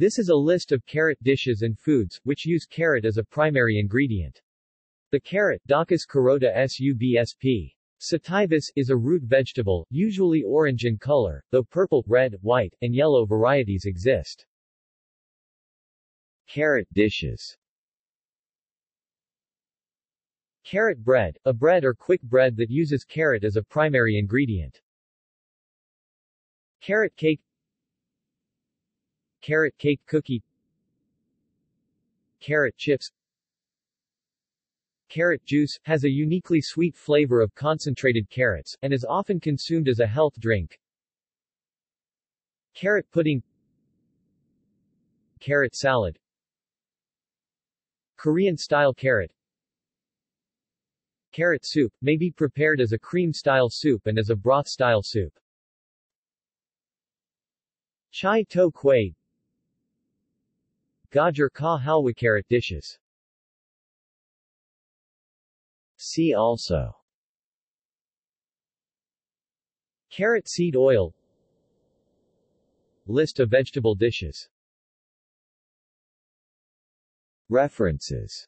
This is a list of carrot dishes and foods, which use carrot as a primary ingredient. The carrot Daucus carota subsp. sativus is a root vegetable, usually orange in color, though purple, red, white, and yellow varieties exist. Carrot dishes Carrot bread, a bread or quick bread that uses carrot as a primary ingredient. Carrot cake Carrot cake cookie Carrot chips. Carrot juice, has a uniquely sweet flavor of concentrated carrots, and is often consumed as a health drink. Carrot pudding. Carrot salad. Korean-style carrot. Carrot soup, may be prepared as a cream-style soup and as a broth-style soup. Chai tow kway Gajar ka halwa carrot dishes. See also. Carrot seed oil. List of vegetable dishes. References